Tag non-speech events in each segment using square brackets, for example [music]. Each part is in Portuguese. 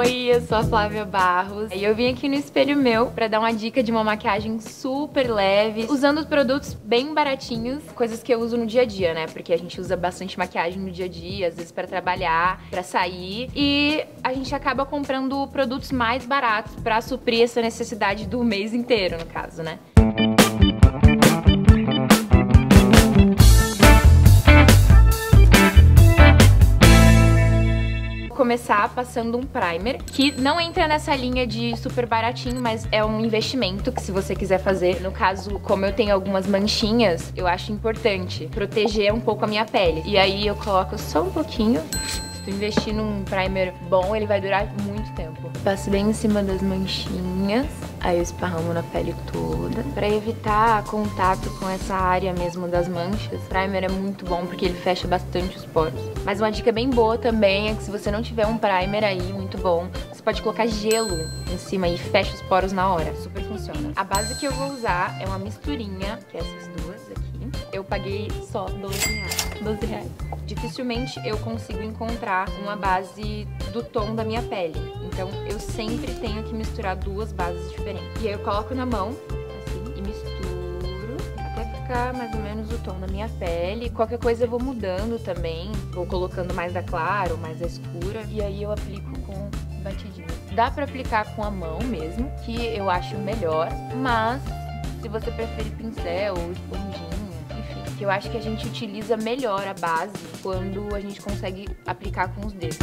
Oi, eu sou a Flávia Barros e eu vim aqui no espelho meu pra dar uma dica de uma maquiagem super leve, usando produtos bem baratinhos, coisas que eu uso no dia a dia, né? Porque a gente usa bastante maquiagem no dia a dia, às vezes pra trabalhar, pra sair, e a gente acaba comprando produtos mais baratos pra suprir essa necessidade do mês inteiro, no caso, né? Começar passando um primer, que não entra nessa linha de super baratinho, mas é um investimento que se você quiser fazer. No caso, como eu tenho algumas manchinhas, eu acho importante proteger um pouco a minha pele. E aí eu coloco só um pouquinho se tu investir num primer bom, ele vai durar muito tempo. Passo bem em cima das manchinhas, aí eu esparramo na pele toda. Pra evitar contato com essa área mesmo das manchas, primer é muito bom porque ele fecha bastante os poros. Mas uma dica bem boa também é que se você não tiver um primer aí muito bom, você pode colocar gelo em cima e fecha os poros na hora. Super funciona. A base que eu vou usar é uma misturinha, que é essas duas aqui. Eu paguei só 12 reais. 12 reais. Dificilmente eu consigo encontrar uma base do tom da minha pele. Então eu sempre tenho que misturar duas bases diferentes. E aí eu coloco na mão, assim, e misturo até ficar mais ou menos o tom da minha pele. Qualquer coisa eu vou mudando também. Vou colocando mais da claro, mais da escura. E aí eu aplico com batidinho. Dá pra aplicar com a mão mesmo, que eu acho melhor. Mas se você preferir pincel ou esponjinha, que eu acho que a gente utiliza melhor a base quando a gente consegue aplicar com os dedos.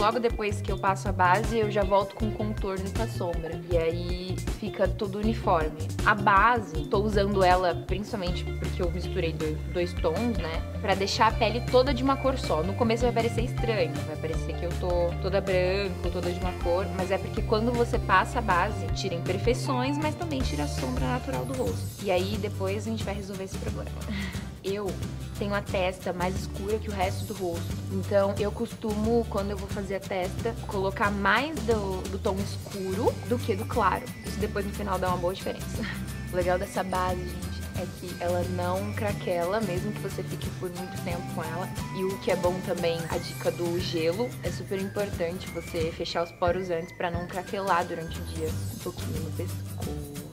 Logo depois que eu passo a base, eu já volto com contorno com a sombra. E aí fica tudo uniforme. A base, tô usando ela principalmente porque eu misturei dois, dois tons, né? Pra deixar a pele toda de uma cor só. No começo vai parecer estranho, vai parecer que eu tô toda branca, toda de uma cor. Mas é porque quando você passa a base, tira imperfeições, mas também tira a sombra natural do rosto. E aí depois a gente vai resolver esse problema. [laughs] Eu tenho a testa mais escura que o resto do rosto. Então eu costumo, quando eu vou fazer a testa, colocar mais do, do tom escuro do que do claro. Isso depois no final dá uma boa diferença. [laughs] O legal dessa base, gente, é que ela não craquela, mesmo que você fique por muito tempo com ela. E o que é bom também, a dica do gelo, é super importante você fechar os poros antes para não craquelar durante o dia. Um pouquinho no pescoço,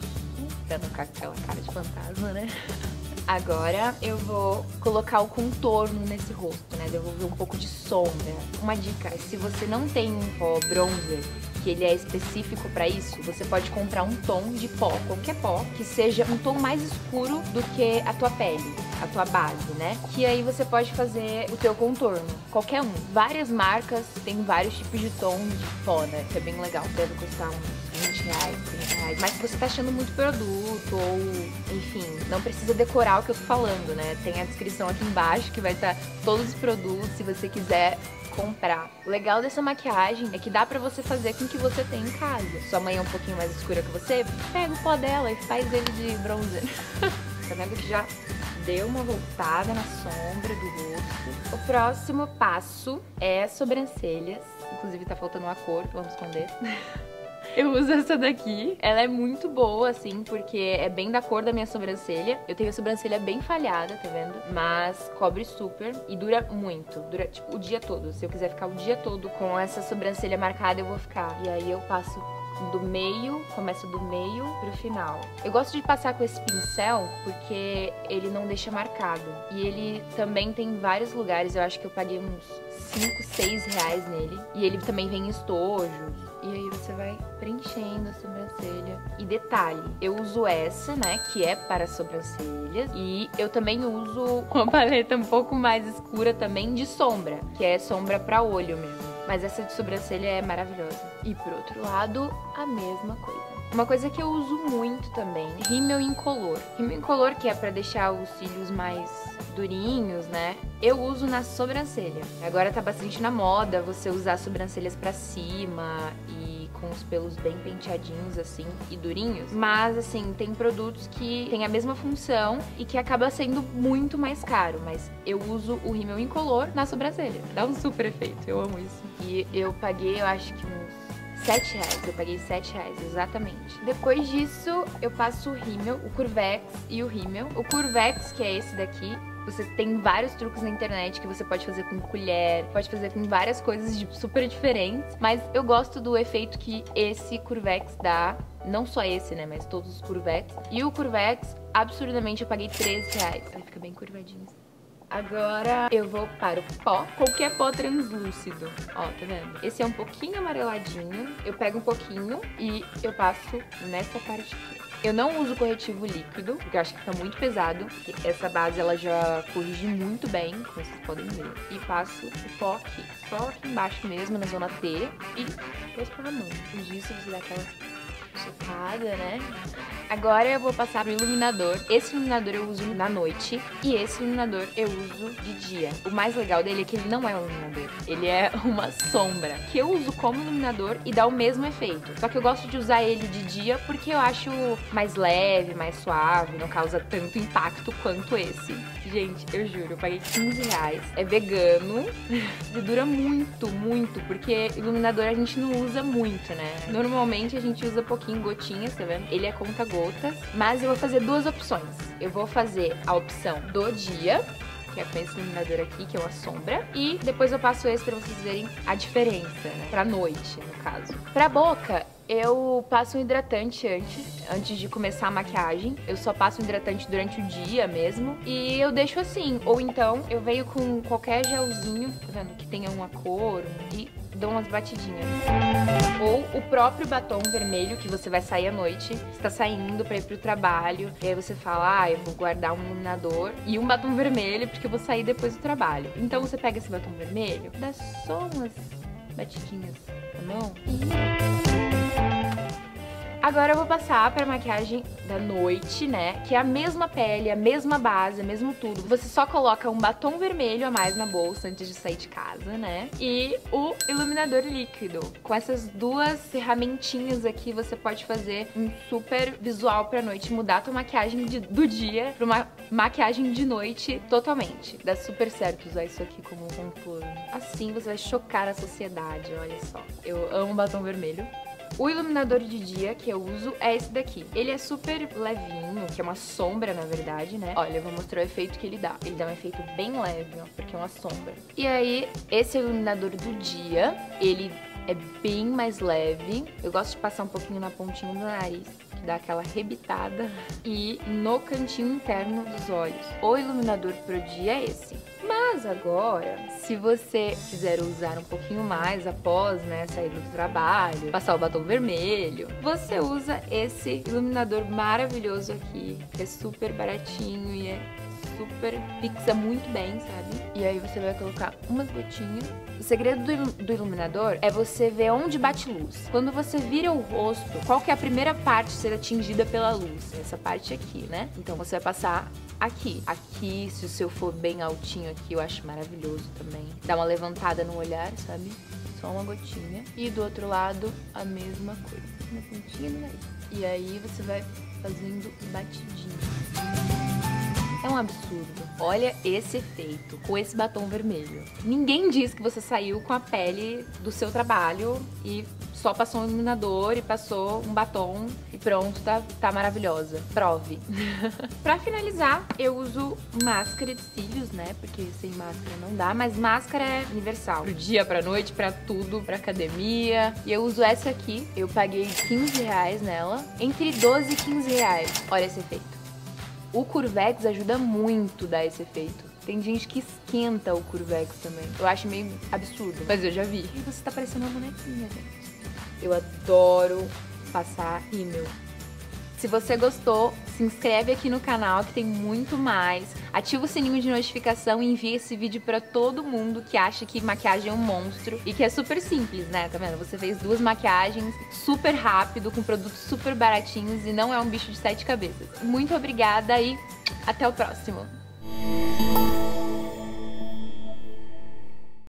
pra não ficar aquela cara de fantasma, né? [laughs] Agora eu vou colocar o contorno nesse rosto, né? Devolver um pouco de sombra. Uma dica, se você não tem um pó bronzer, que ele é específico para isso, você pode comprar um tom de pó, qualquer pó, que seja um tom mais escuro do que a tua pele, a tua base, né? Que aí você pode fazer o teu contorno, qualquer um. Várias marcas têm vários tipos de tom de pó, né? Que é bem legal, deve custar 20 reais, 30 reais. Mas se você tá achando muito produto ou, enfim, não precisa decorar o que eu tô falando, né? Tem a descrição aqui embaixo que vai estar tá todos os produtos, se você quiser comprar. O legal dessa maquiagem é que dá pra você fazer com o que você tem em casa. Sua mãe é um pouquinho mais escura que você, pega o pó dela e faz ele de bronzer. [laughs] tá vendo que já deu uma voltada na sombra do rosto. O próximo passo é sobrancelhas. Inclusive tá faltando uma cor, vamos esconder. [laughs] [laughs] Eu uso essa daqui. Ela é muito boa, assim, porque é bem da cor da minha sobrancelha. Eu tenho a sobrancelha bem falhada, tá vendo? Mas cobre super e dura muito. Dura, tipo, o dia todo. Se eu quiser ficar o dia todo com essa sobrancelha marcada, eu vou ficar. E aí eu passo do meio, começa do meio pro final. Eu gosto de passar com esse pincel porque ele não deixa marcado. E ele também tem vários lugares, eu acho que eu paguei uns 5, 6 reais nele. E ele também vem em estojos. E aí você vai preenchendo a sobrancelha. E detalhe, eu uso essa, né, que é para sobrancelhas. E eu também uso uma paleta um pouco mais escura também de sombra, que é sombra para olho mesmo. Mas essa de sobrancelha é maravilhosa. E por outro lado, a mesma coisa. Uma coisa que eu uso muito também, rímel incolor. Rímel incolor que é para deixar os cílios mais durinhos, né? Eu uso na sobrancelha. Agora tá bastante na moda você usar sobrancelhas para cima e com os pelos bem penteadinhos assim e durinhos. Mas assim, tem produtos que têm a mesma função e que acaba sendo muito mais caro, mas eu uso o rímel incolor na sobrancelha. Dá um super efeito, eu amo isso. E eu paguei, eu acho que uns 7 reais, eu paguei 7 reais, exatamente. Depois disso, eu passo o rímel, o Curvex e o rímel. O Curvex, que é esse daqui, Você tem vários truques na internet que você pode fazer com colher, pode fazer com várias coisas super diferentes, mas eu gosto do efeito que esse Curvex dá não só esse, né? Mas todos os Curvex. E o Curvex, absurdamente, eu paguei 13 reais. Ele fica bem curvadinho. Agora eu vou para o pó, qualquer pó translúcido. Ó, tá vendo? Esse é um pouquinho amareladinho. Eu pego um pouquinho e eu passo nessa parte aqui. Eu não uso corretivo líquido, porque eu acho que fica muito pesado. Essa base ela já corrige muito bem, como vocês podem ver. E passo o pó aqui, só aqui embaixo mesmo, na zona T. E vou esparramando. Depois disso você dá aquela secada, né? Agora eu vou passar pro iluminador. Esse iluminador eu uso na noite e esse iluminador eu uso de dia. O mais legal dele é que ele não é um iluminador, ele é [laughs] uma sombra, que eu uso como iluminador e dá o mesmo efeito. Só que eu gosto de usar ele de dia porque eu acho mais leve, mais suave, não causa tanto impacto quanto esse. Gente, eu juro, eu paguei 15 reais. É vegano [laughs] e dura muito, muito, porque iluminador a gente não usa muito, né? Normalmente a gente usa pouquinho, gotinhas, tá vendo? Ele é conta gotas, mas eu vou fazer duas opções. Eu vou fazer a opção do dia, que é com esse iluminador aqui, que é uma sombra. E depois eu passo esse pra vocês verem a diferença, né? Pra noite, no caso. Pra boca, eu passo um hidratante antes, antes de começar a maquiagem. Eu só passo um hidratante durante o dia mesmo. E eu deixo assim. Ou então eu venho com qualquer gelzinho, tá vendo? Que tenha uma cor e dou umas batidinhas. Ou o próprio batom vermelho que você vai sair à noite, está saindo para ir pro trabalho, e aí você fala: "Ah, eu vou guardar um iluminador e um batom vermelho porque eu vou sair depois do trabalho". Então você pega esse batom vermelho, dá só umas batidinhas na mão e Agora eu vou passar pra maquiagem da noite, né? Que é a mesma pele, a mesma base, mesmo tudo. Você só coloca um batom vermelho a mais na bolsa antes de sair de casa, né? E o iluminador líquido. Com essas duas ferramentinhas aqui, você pode fazer um super visual pra noite. Mudar a tua maquiagem de, do dia pra uma maquiagem de noite totalmente. Dá super certo usar isso aqui como contorno. Assim você vai chocar a sociedade, olha só. Eu amo batom vermelho. O iluminador de dia que eu uso é esse daqui. Ele é super levinho, que é uma sombra, na verdade, né? Olha, eu vou mostrar o efeito que ele dá. Ele dá um efeito bem leve, ó, porque é uma sombra. E aí, esse iluminador do dia, ele é bem mais leve. Eu gosto de passar um pouquinho na pontinha do nariz, que dá aquela rebitada. E no cantinho interno dos olhos. O iluminador pro dia é esse. Mas agora, se você quiser usar um pouquinho mais após, né, sair do trabalho, passar o batom vermelho, você usa esse iluminador maravilhoso aqui, que é super baratinho e é super fixa muito bem, sabe? E aí você vai colocar umas gotinhas. O segredo do, do iluminador é você ver onde bate luz. Quando você vira o rosto, qual que é a primeira parte a ser atingida pela luz? Essa parte aqui, né? Então você vai passar aqui. Aqui, se o seu for bem altinho aqui, eu acho maravilhoso também. Dá uma levantada no olhar, sabe? Só uma gotinha. E do outro lado, a mesma coisa. Uma pontinha do nariz. E aí você vai fazendo batidinho. É um absurdo. Olha esse efeito com esse batom vermelho. Ninguém diz que você saiu com a pele do seu trabalho e só passou um iluminador e passou um batom e pronto, tá, tá maravilhosa. Prove. [laughs] pra finalizar, eu uso máscara de cílios, né? Porque sem máscara não dá, mas máscara é universal. Pro dia, pra noite, pra tudo, pra academia. E eu uso essa aqui. Eu paguei 15 reais nela. Entre 12 e 15 reais. Olha esse efeito. O Curvex ajuda muito a dar esse efeito. Tem gente que esquenta o Curvex também. Eu acho meio absurdo, mas eu já vi. E você tá parecendo uma bonequinha, gente. Eu adoro passar rímel. Se você gostou, se inscreve aqui no canal que tem muito mais. Ativa o sininho de notificação e envia esse vídeo para todo mundo que acha que maquiagem é um monstro e que é super simples, né? Tá vendo? Você fez duas maquiagens super rápido, com produtos super baratinhos e não é um bicho de sete cabeças. Muito obrigada e até o próximo.